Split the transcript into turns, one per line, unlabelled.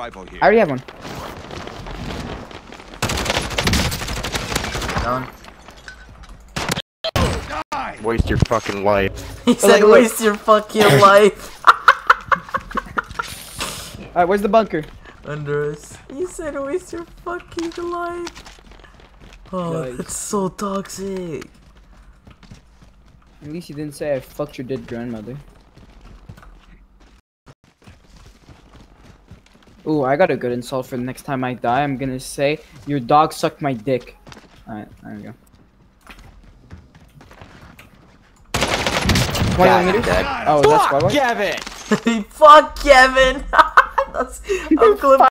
rifle here.
I already have one.
Down.
Waste your fucking life.
He said,
look.
waste your fucking life
Alright, where's the bunker?
under us. You said, waste your fucking life. Oh,
Yikes.
that's so toxic.
At least you didn't say I fucked your dead grandmother. Ooh, I got a good insult for the next time I die. I'm gonna say, your dog sucked my dick. Alright, there we go. 21 meters? Oh, is that squad war?
Gavin!
Fuck Kevin. That's, I'm clipping